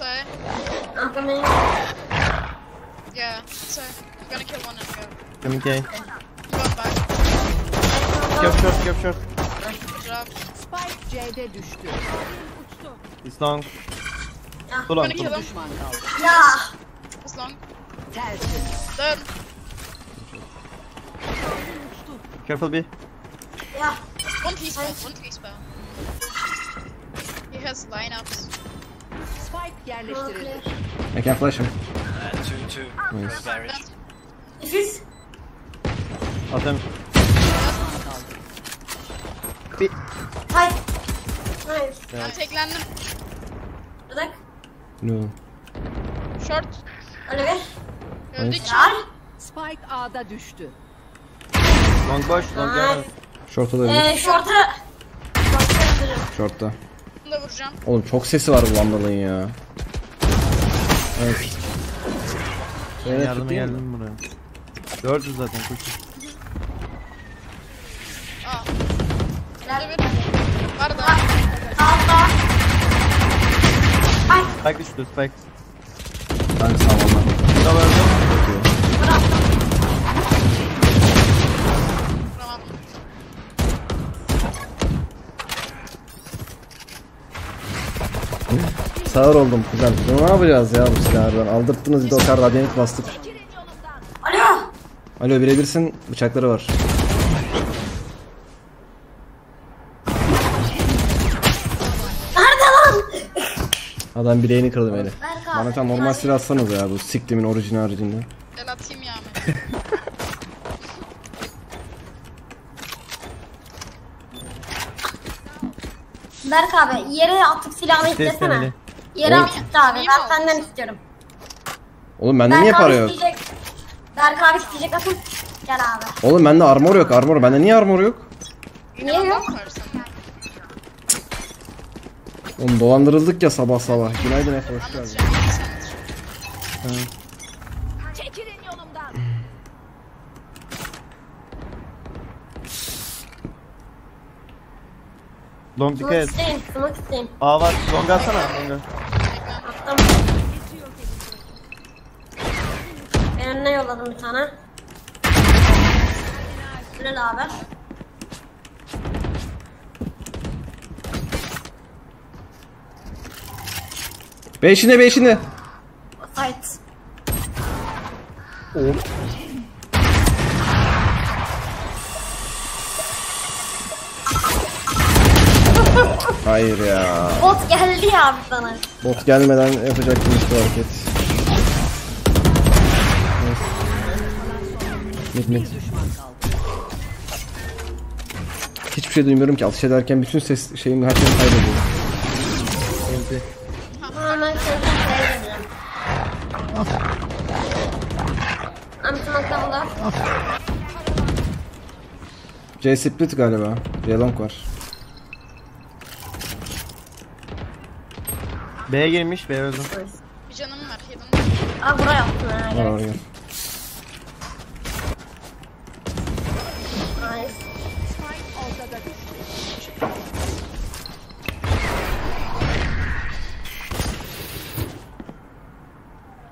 So, I'm coming. yeah. So, I'm gonna kill one and go. Coming K. Go back. Skip short, skip short. Good job. Spike C'de düştü. It's long. Ah. Hold on, Gonna kill hold on. him. Düşman kaldı. Ya. It's long. Tertemiz. Dead. Careful B. Ya. One piece spell. One piece spell. He has lineups. Spike yerleştirildi. I can flash him. Uh, two, two. Nice. Go garage. Dead. Siz. Atın. Hay. Hayır. Ben teklendim. Bırak. No. Short. Öyle ver. Öldük. Yar. Spike A'da düştü. Long boş, long Nice. gelmez. Short olabilir. Eee şorta. Şorta yatırırım. Short'ta. Bunu da vuracağım. Oğlum çok sesi var bu Vandal'ın ya. Evet. Evet, Yardıma geldim buraya. Gördü zaten koş. Aa. Öldü bir. Var da. Altta. Ay. Spike düştü, spike. Ben sağ valla. Sağır oldum kuzen. Bunu ne yapacağız ya bu silahlardan? Aldırttınız bir de o kadar radyanit bastık. Alo. Alo birebirsin bıçakları var. Nerede lan? Adam bileğini kırdı beni. Bana tam normal silah atsanız ya bu siktimin orijinal haricinde. Gel atayım ya. Berk abi yere attık silahını istesene. Yere Oğlum. abi. Ben mi senden istiyorum. Oğlum bende Berk niye abi para yok? isteyecek. Berk abi isteyecek atın. Gel abi. Oğlum bende armor yok armor. Bende niye armor yok? Niye yok? Oğlum dolandırıldık ya sabah sabah. Günaydın Efe hoş geldin. Anlatacağım. Long dikkat Smoke et. isteyin. Smoke isteyin. A var, long atsana. Long at. Attım. Ben önüne yolladım bir tane. Helal abi. Beşinde beşinde. Fight. Hayır ya. Bot geldi ya abi sana. Bot gelmeden yapacaktım işte hareket. Mid mid. Hiçbir şey duymuyorum ki atış ederken bütün ses şeyimi her şeyimi kaybediyorum. Enti. C split galiba. C long var. B'ye girmiş, B öldü. Bir canım var. Hidden. Aa buraya attın ha. Var gel. Nice.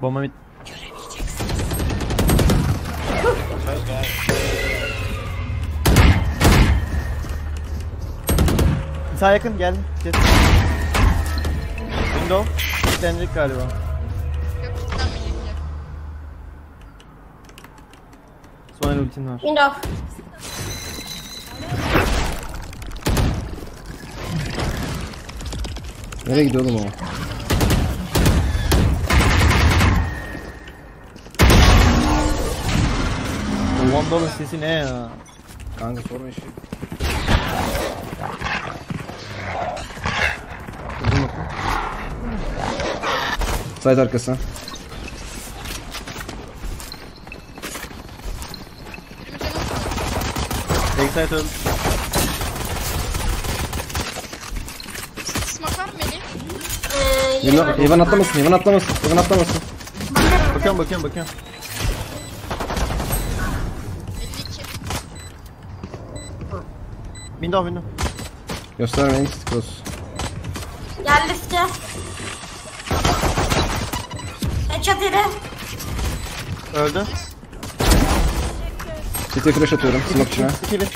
Bomba mid. Sağ yakın geldi. Jet. Window. Kitlenecek galiba. Son el ultin var. Window. Nereye gidiyor oğlum o? O Vandal'ın sesi ne ya? Kanka sorma işi. Side arkası. Benim canım var. Backside öldü. Smoke var mı Melih? Ee, Yevan, yirmi- Yevan atlamasın, Yevan atlamasın, Yevan atlamasın. Bakıyorum bakıyorum bakıyorum. 52. Window window. Göstermeyin, close. Yedi. Öldü. City flash atıyorum smoke içine. İkili.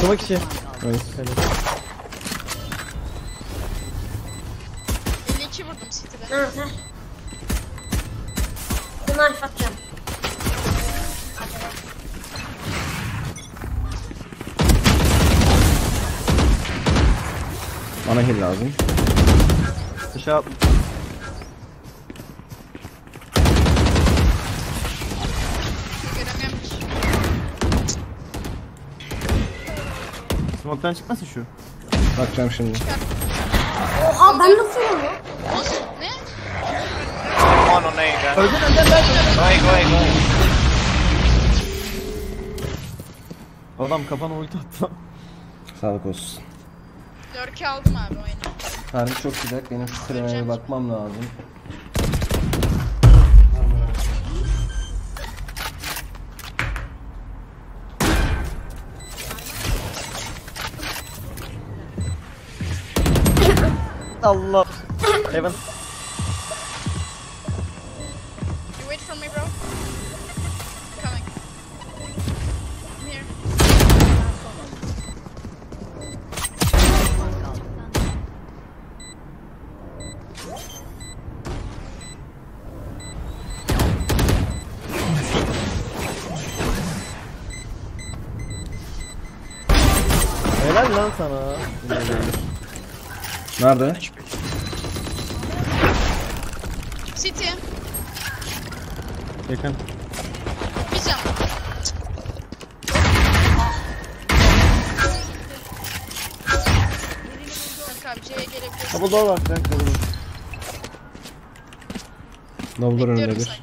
Smoke içi. Nice. 52 vurdum City'de. Nerede? Bir knife atacağım. Bana heal lazım. Dışarı Göremiyorum Smoke'tan çıkmasın şu. Bakacağım şimdi. Oha ben nasıl onu? Olsun. Ne? Come on on A again. Go A, go A, go A. Adam kafana ulti attı. Sağlık olsun. Lurk'ü aldım abi oyunu. Harbi çok sıcak. Benim şu kremaya bakmam lazım. Allah. Evan. You wait for me, bro. Coming. I'm here. Helal lan sana. Nerede? City. Yakın. Bir can. Abi C'ye gelebilirsin. Double door var. Double door. Önünde bir. seni.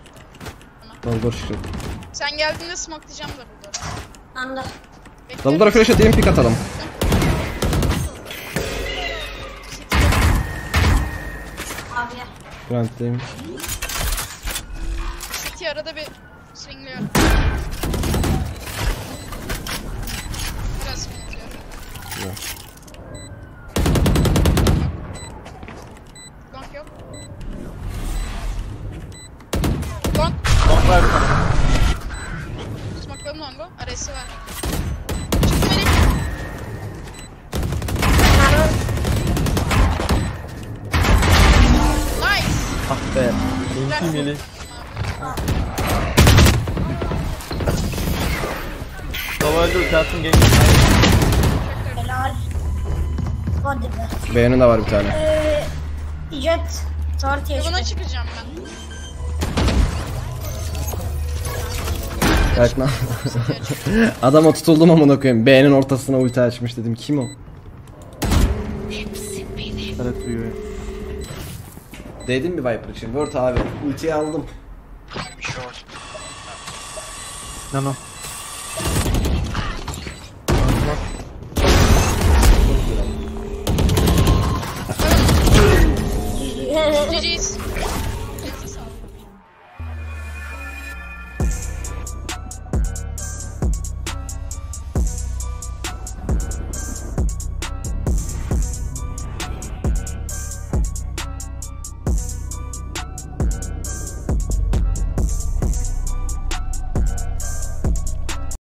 Doldur şişir. Sen geldiğinde smokelayacağım da burada. Anda. Doldur'a flash atayım pick atalım. Abi gel. Grant'tayım. City arada bir swingliyor. Biraz swingliyor. Güzel. Long yok. Long. Long var bir tane. Smokladım longu. Arası var. Ah be. Ultim yeli. Dolaylı attım genç. Helal. Hadi be. Beğenin de var bir tane. Ee, jet. Tartıya Buna çıkıyor. çıkacağım ben. Lan. Adama tutuldum amına koyayım. B'nin ortasına ulti açmış dedim. Kim o? Evet duyuyor. Dedim bir Viper için. Word abi. Ultiyi aldım. Nano. GG's.